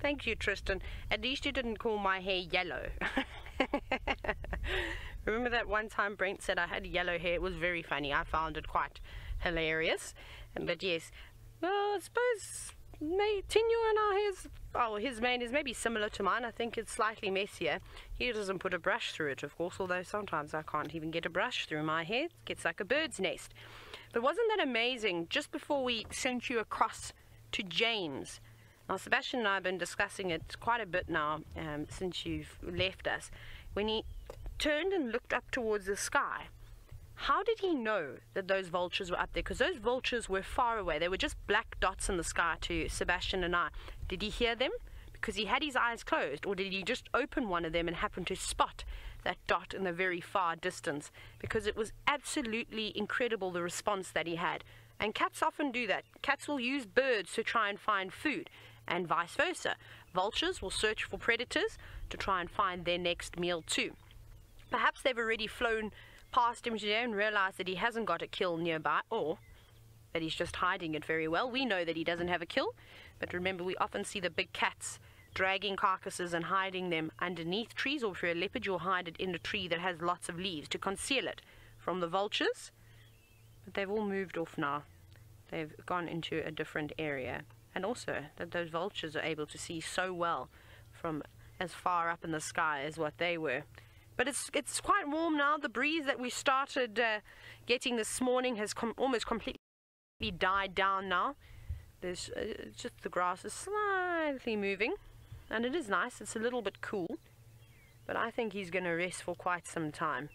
Thank you, Tristan. At least you didn't call my hair yellow. Remember that one time Brent said I had yellow hair? It was very funny. I found it quite hilarious. But yes, well, I suppose May Tinyo and our hairs, oh, his mane is maybe similar to mine. I think it's slightly messier. He doesn't put a brush through it, of course, although sometimes I can't even get a brush through my hair. It gets like a bird's nest. But wasn't that amazing? Just before we sent you across to James, now Sebastian and I have been discussing it quite a bit now um, since you've left us. When he turned and looked up towards the sky, how did he know that those vultures were up there? Because those vultures were far away. They were just black dots in the sky to Sebastian and I. Did he hear them? Because he had his eyes closed, or did he just open one of them and happen to spot that dot in the very far distance? Because it was absolutely incredible the response that he had. And cats often do that. Cats will use birds to try and find food, and vice versa. Vultures will search for predators to try and find their next meal too. Perhaps they've already flown past him today and realized that he hasn't got a kill nearby, or that he's just hiding it very well. We know that he doesn't have a kill, but remember we often see the big cats dragging carcasses and hiding them underneath trees, or if you're a leopard, you'll hide it in a tree that has lots of leaves to conceal it from the vultures. But they've all moved off now. They've gone into a different area. And also that those vultures are able to see so well from as far up in the sky as what they were. But it's it's quite warm now. The breeze that we started uh, getting this morning has com almost completely died down now. There's uh, just the grass is slightly moving, and it is nice. It's a little bit cool, but I think he's going to rest for quite some time.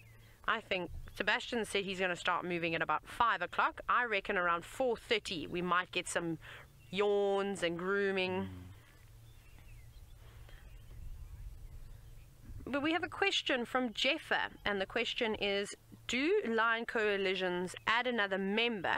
I think Sebastian said he's going to start moving at about five o'clock. I reckon around 4:30 we might get some yawns and grooming. But we have a question from Jeffa, and the question is Do lion coalitions add another member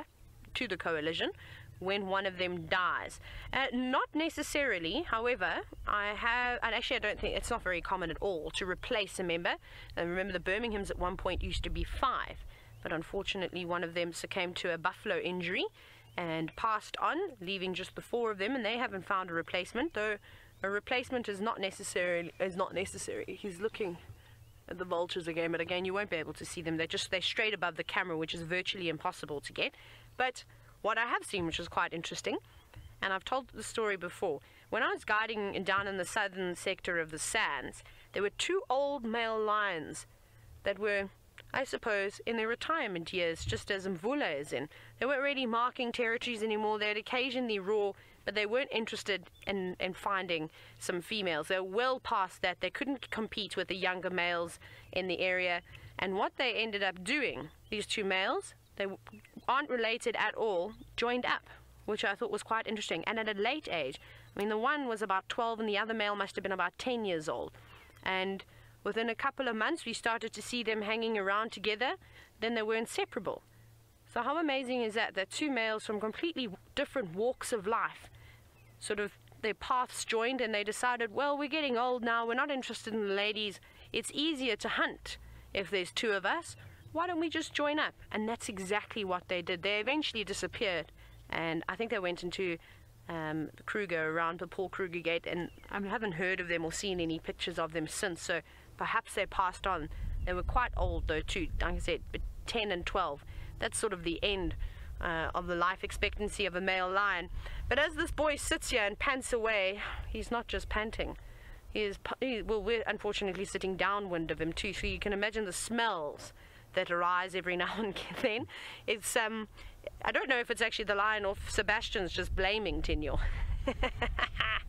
to the coalition when one of them dies? Uh, not necessarily, however, I have, and actually, I don't think it's not very common at all to replace a member. And remember, the Birminghams at one point used to be five, but unfortunately, one of them succumbed to a buffalo injury and passed on, leaving just the four of them, and they haven't found a replacement, though a replacement is not necessarily is not necessary. He's looking at the vultures again, but again you won't be able to see them. They're just they're straight above the camera, which is virtually impossible to get. But what I have seen, which is quite interesting, and I've told the story before, when I was guiding down in the southern sector of the sands, there were two old male lions that were I suppose, in their retirement years, just as Mvula is in. They weren't really marking territories anymore. They'd occasionally roar but they weren't interested in, in finding some females. They were well past that. They couldn't compete with the younger males in the area. And what they ended up doing, these two males, they aren't related at all, joined up, which I thought was quite interesting. And at a late age, I mean, the one was about 12 and the other male must have been about 10 years old. And within a couple of months, we started to see them hanging around together. Then they were inseparable. So how amazing is that? That two males from completely different walks of life sort of their paths joined and they decided, well, we're getting old now, we're not interested in the ladies, it's easier to hunt if there's two of us. Why don't we just join up? And that's exactly what they did. They eventually disappeared, and I think they went into um, Kruger around the Paul Kruger Gate, and I haven't heard of them or seen any pictures of them since. So perhaps they passed on. They were quite old though, too. Like I said, 10 and 12. That's sort of the end uh, of the life expectancy of a male lion. But as this boy sits here and pants away, he's not just panting. He is, he, well, we're unfortunately sitting downwind of him too, so you can imagine the smells that arise every now and then. It's, um, I don't know if it's actually the lion or Sebastian's just blaming Tinyo.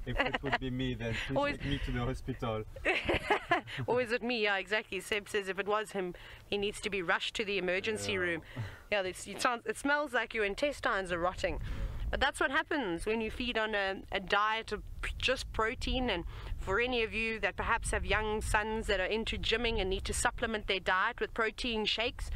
if it would be me, then please take me to the hospital. or is it me? Yeah, exactly. Seb says if it was him, he needs to be rushed to the emergency yeah. room. Yeah, it, sounds, it smells like your intestines are rotting. But that's what happens when you feed on a, a, diet of just protein. And for any of you that perhaps have young sons that are into gymming and need to supplement their diet with protein shakes,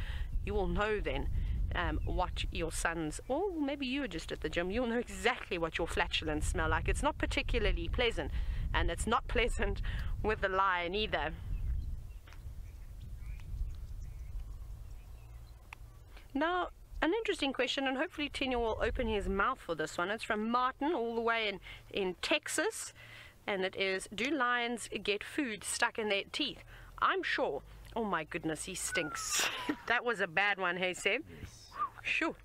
you will know then um, what your sons, or maybe you are just at the gym, you'll know exactly what your flatulence smell like. It's not particularly pleasant, and it's not pleasant with the lion either. Now, an interesting question, and hopefully Tinyo will open his mouth for this one. It's from Martin, all the way in, in Texas. and it is Do lions get food stuck in their teeth? I'm sure. Oh my goodness, he stinks. that was a bad one, hey Seb? Yes. Sure.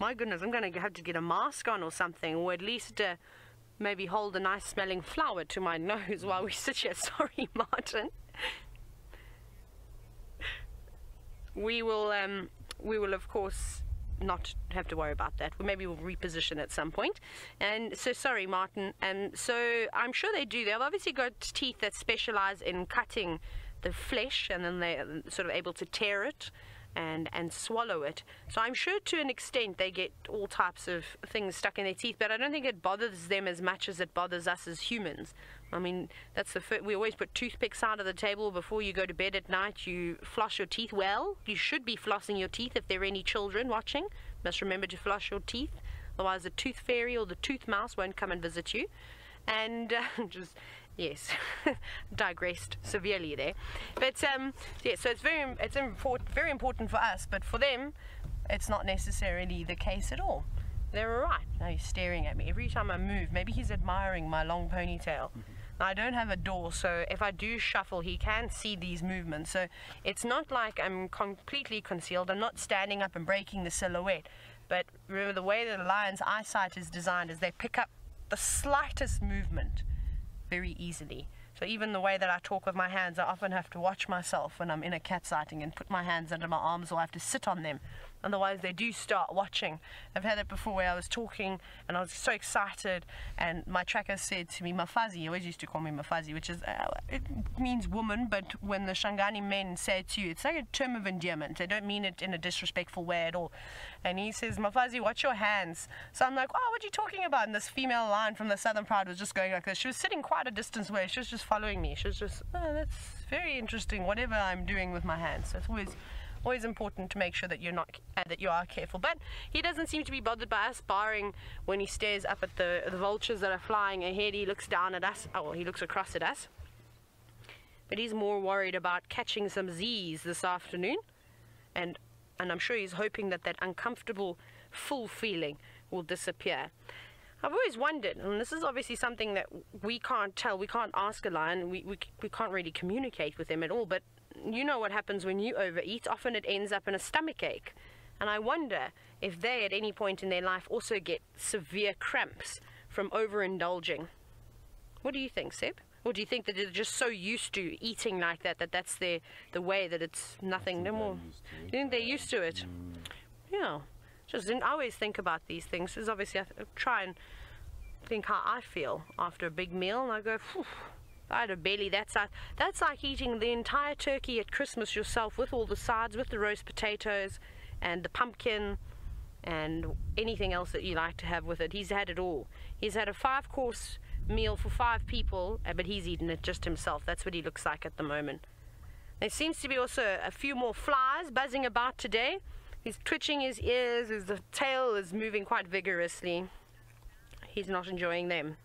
My goodness, I'm going to have to get a mask on or something, or at least uh, maybe hold a nice smelling flower to my nose while we sit here. Sorry, Martin. We will, um, we will of course not have to worry about that. Maybe we'll reposition at some point. And so, sorry, Martin. And so, I'm sure they do. They've obviously got teeth that specialize in cutting the flesh, and then they're sort of able to tear it and and swallow it. So I'm sure to an extent they get all types of things stuck in their teeth, but I don't think it bothers them as much as it bothers us as humans. I mean, that's the first, we always put toothpicks out of the table before you go to bed at night. You floss your teeth well. You should be flossing your teeth if there are any children watching. Must remember to floss your teeth, otherwise the tooth fairy or the tooth mouse won't come and visit you. And uh, just yes, digressed severely there. But um, yeah, so it's very it's important, very important for us, but for them, it's not necessarily the case at all. They're alright. Now he's staring at me every time I move. Maybe he's admiring my long ponytail. Mm-hmm. I don't have a door, so if I do shuffle, he can't see these movements. So it's not like I'm completely concealed. I'm not standing up and breaking the silhouette. But remember, the way that a lion's eyesight is designed is they pick up the slightest movement very easily. So even the way that I talk with my hands, I often have to watch myself when I'm in a cat sighting and put my hands under my arms or I have to sit on them Otherwise, they do start watching. I've had it before where I was talking and I was so excited, and my tracker said to me, Mafazi, he always used to call me Mafazi, which is, uh, it means woman, but when the Shangani men say it to you, it's like a term of endearment. They don't mean it in a disrespectful way at all. And he says, Mafazi, watch your hands. So I'm like, oh, what are you talking about? And this female lion from the Southern Pride was just going like this. She was sitting quite a distance away. She was just following me. She was just, oh, that's very interesting, whatever I'm doing with my hands. So it's always always important to make sure that you're not uh, that you are careful. But he doesn't seem to be bothered by us barring when he stares up at the the vultures that are flying ahead. He looks down at us. Oh, he looks across at us. But he's more worried about catching some Z's this afternoon, and and I'm sure he's hoping that that uncomfortable full feeling will disappear. I've always wondered, and this is obviously something that we can't tell, we can't ask a lion, we, we, we can't really communicate with them at all, but you know what happens when you overeat. Often it ends up in a stomach ache. And I wonder if they, at any point in their life, also get severe cramps from overindulging. What do you think, Seb? Or do you think that they're just so used to eating like that that that's their the way that it's nothing no more? You think they're used to it? Mm. Yeah. Just didn't always think about these things. Because obviously I try and think how I feel after a big meal, and I go, Phew I had a belly that size. That's like eating the entire turkey at Christmas yourself with all the sides, with the roast potatoes and the pumpkin and anything else that you like to have with it. He's had it all. He's had a five course meal for five people, uh, but he's eaten it just himself. That's what he looks like at the moment. There seems to be also a few more flies buzzing about today. He's twitching his ears, his tail is moving quite vigorously. He's not enjoying them.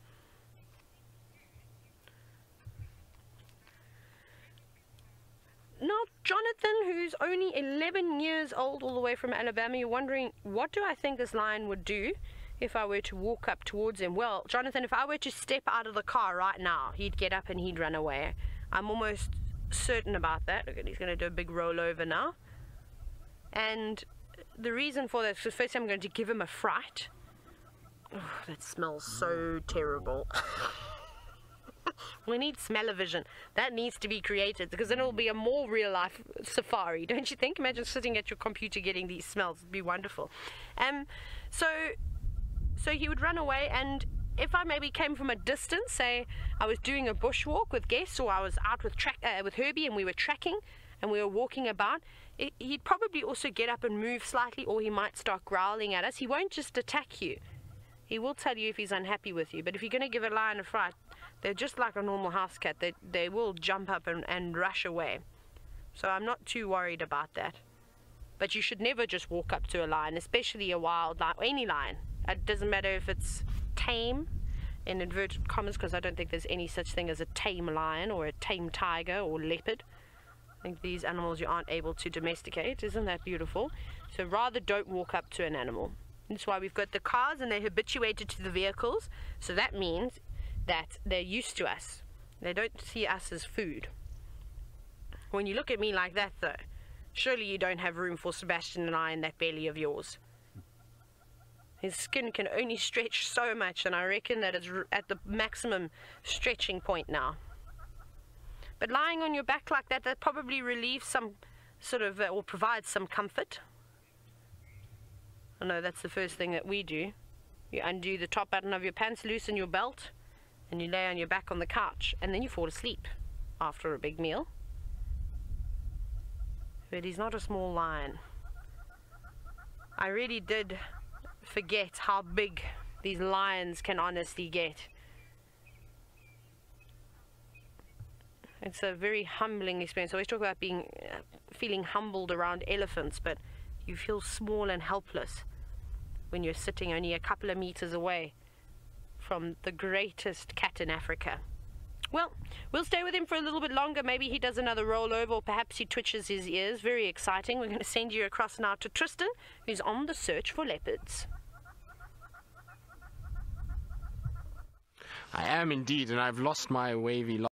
Now, Jonathan, who's only 11 years old, all the way from Alabama, you're wondering, what do I think this lion would do if I were to walk up towards him? Well, Jonathan, if I were to step out of the car right now, he'd get up and he'd run away. I'm almost certain about that. Look, at he's going to do a big rollover now. And the reason for this is first I'm going to give him a fright. Oh, that smells so terrible. we need smell-o-vision. That needs to be created because then it'll be a more real life safari, don't you think? Imagine sitting at your computer getting these smells. It'd be wonderful. Um, so, so he would run away and if I maybe came from a distance, say I was doing a bushwalk with guests or I was out with, track, uh, with Herbie and we were tracking and we were walking about, it, he'd probably also get up and move slightly or he might start growling at us. He won't just attack you. He will tell you if he's unhappy with you, but if you're going to give a lion a fright, they're just like a normal house cat. They, they will jump up and, and rush away. So I'm not too worried about that. But you should never just walk up to a lion, especially a wild lion, any lion. It doesn't matter if it's tame, in inverted commas, because I don't think there's any such thing as a tame lion or a tame tiger or leopard. I think these animals you aren't able to domesticate. Isn't that beautiful? So rather don't walk up to an animal. That's why we've got the cars and they're habituated to the vehicles. So that means that they're used to us. They don't see us as food. When you look at me like that, though, surely you don't have room for Sebastian and I in that belly of yours. His skin can only stretch so much, and I reckon that it's at the maximum stretching point now. But lying on your back like that, that probably relieves some sort of, uh, or provides some comfort. I know that's the first thing that we do. You undo the top button of your pants, loosen your belt, and you lay on your back on the couch, and then you fall asleep after a big meal. But he's not a small lion. I really did forget how big these lions can honestly get. It's a very humbling experience. I always talk about being, uh, feeling humbled around elephants, but you feel small and helpless when you're sitting only a couple of meters away from the greatest cat in Africa. Well, we'll stay with him for a little bit longer. Maybe he does another rollover, or perhaps he twitches his ears. Very exciting. We're going to send you across now to Tristan, who's on the search for leopards. I am indeed, and I've lost my wavy